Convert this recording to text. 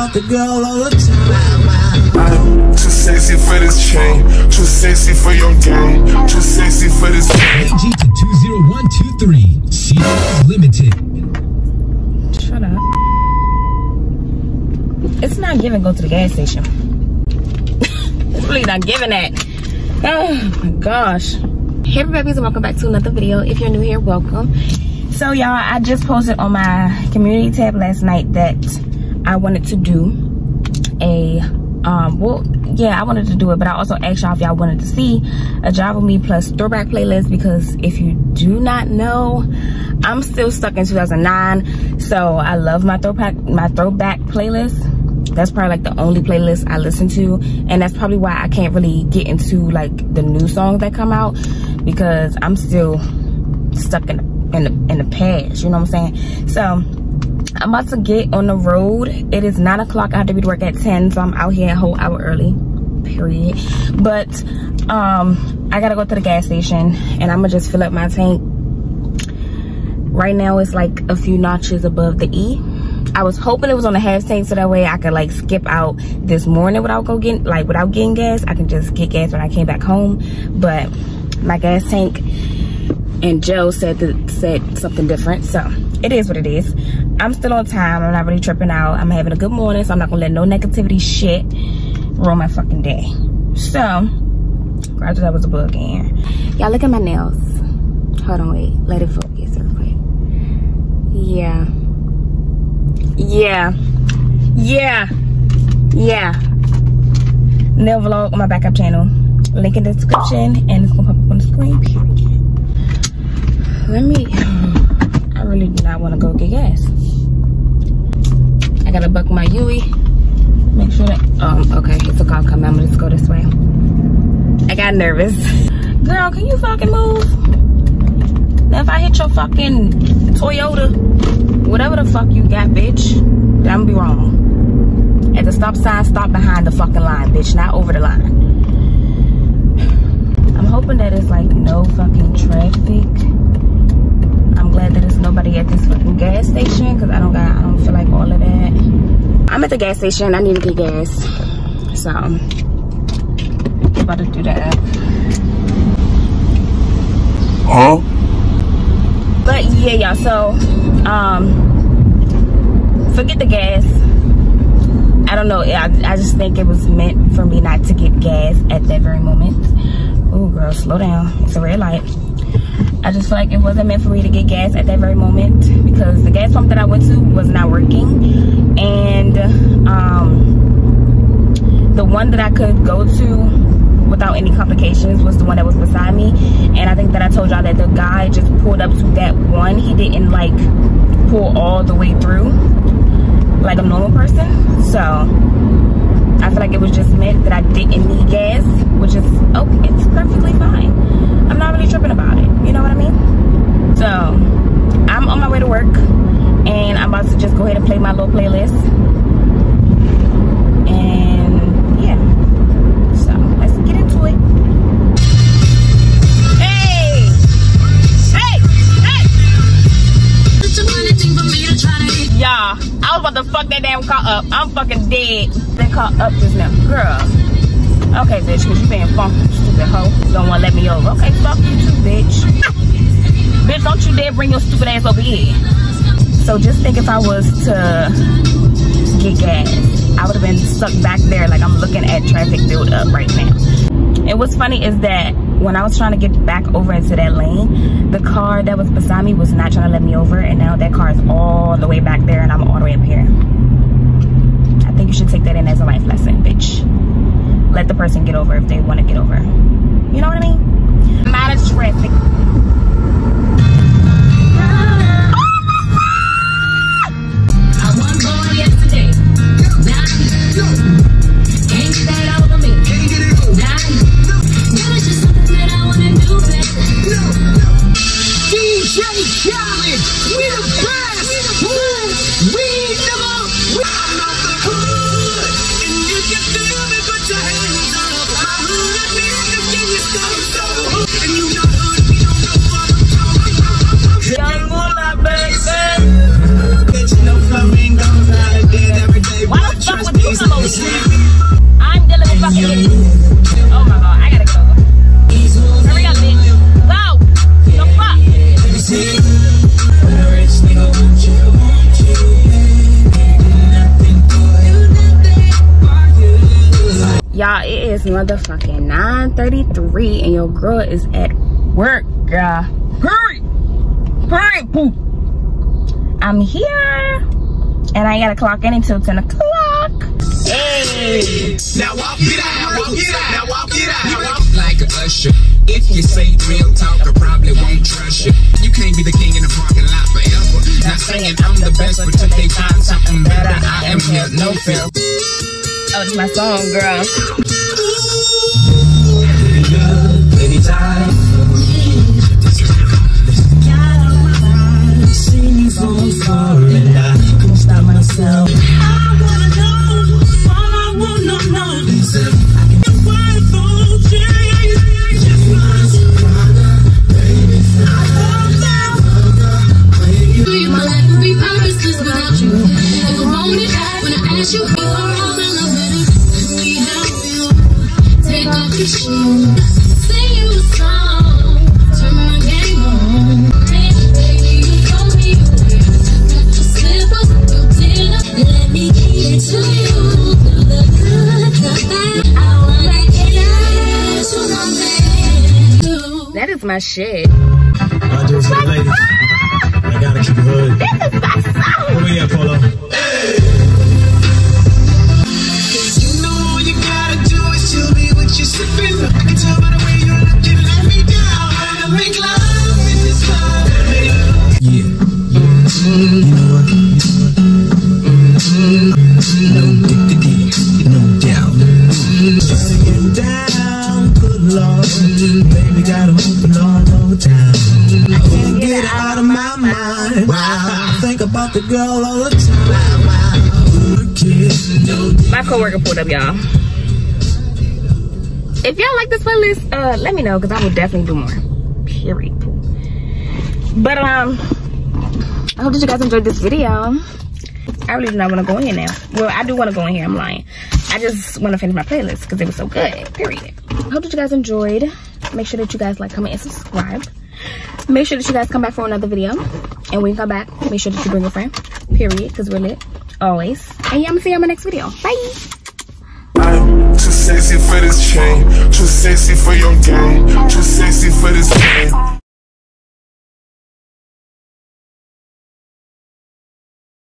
about the girl all the time. I'm too sexy for this chain, too sexy for your game, too sexy for this. AG to 20123. CDs Limited. Shut up. It's not giving go to the gas station. it's really not giving that. Oh my gosh. Hey babies and welcome back to another video. If you're new here, welcome. So y'all, I just posted on my community tab last night that I wanted to do a um well yeah i wanted to do it but i also asked y'all if y'all wanted to see a drive with me plus throwback playlist because if you do not know i'm still stuck in 2009 so i love my throwback my throwback playlist. That's probably like the only playlist i listen to and that's probably why i can't really get into like the new songs that come out because i'm still stuck in in the in the past you know what i'm saying? So I'm about to get on the road. It is nine o'clock. I have to be to work at 10, so I'm out here a whole hour early, period. But um, I gotta go to the gas station and I'm gonna just fill up my tank. Right now it's like a few notches above the E. I was hoping it was on the half tank so that way I could like skip out this morning without go getting like without getting gas. I can just get gas when I came back home. But my gas tank and Joe said that said something different. So it is what it is. I'm still on time. I'm not really tripping out. I'm having a good morning, so I'm not gonna let no negativity shit ruin my fucking day. So, granted that was a book in. Y'all look at my nails. Hold on, wait. Let it focus real quick. Yeah. Yeah. Yeah. Yeah. Nail vlog on my backup channel. Link in the description and it's gonna pop up on the screen, period. Let me, really do not wanna go get gas. I gotta buck my Yui. Make sure that, um, okay, it's a car coming. I'm gonna just go this way. I got nervous. Girl, can you fucking move? Now if I hit your fucking Toyota, whatever the fuck you got, bitch, I'm gonna be wrong. At the stop sign, stop behind the fucking line, bitch, not over the line. At this fucking gas station because I don't got, I don't feel like all of that. I'm at the gas station. I need to get gas. So, I'm about to do that. Huh? But yeah, y'all. So, um, forget the gas. I don't know. I, I just think it was meant for me not to get gas at that very moment. Oh, girl, slow down. It's a red light. I just feel like it wasn't meant for me to get gas at that very moment because the gas pump that I went to was not working. And um, the one that I could go to without any complications was the one that was beside me. And I think that I told y'all that the guy just pulled up to that one. He didn't like pull all the way through like a normal person. So I feel like it was just meant that I didn't need gas, which is, oh, it's perfectly fine. Damn car up. I'm fucking dead. They car up just now. Girl. Okay, bitch, because you being funky, stupid hoe. Don't want to let me over. Okay, fuck you too, bitch. bitch, don't you dare bring your stupid ass over here. So just think if I was to get gas, I would have been stuck back there like I'm looking at traffic build up right now. And what's funny is that when I was trying to get back over into that lane, the car that was beside me was not trying to let me over. And now that car is all the way back there and I'm all the way up here. You should take that in as a life lesson, bitch let the person get over if they want to get over. You know what I mean? I'm out of traffic. We the best. We, we is motherfucking 9.33 and your girl is at work, girl. Hurry! Hurry, poo! I'm here and I gotta clock in until 10 o'clock. Hey! Now walk it out, walk it out, now walk it out. You walk like a usher. If you say real talk, I probably won't trust you. You can't be the king in the parking lot forever. Not saying I'm the best, but till they find something better, I am here, no fear. Oh, it's my song, girl. anytime. Out of my mind, seems so far, and I. shit. I do it for the ladies. I gotta keep it hood. This is my song. Where we at, Polo? You know all you gotta do is tell me what you're sipping. I can tell by the way you're looking. Let me down. Wanna make love in this club. Yeah. You know what? The girl all the time. My coworker pulled up, y'all. If y'all like this playlist, uh, let me know because I will definitely do more. Period. But um, I hope that you guys enjoyed this video. I really do not want to go in here now. Well, I do want to go in here. I'm lying. I just want to finish my playlist because it was so good. Period. I hope that you guys enjoyed. Make sure that you guys like, comment, and subscribe. Make sure that you guys come back for another video. And when you come back, make sure that you bring a friend. Period. Because we're lit. Always. And yeah, I'm to see you on my next video. Bye. Too sexy for this chain, too sexy for your game, too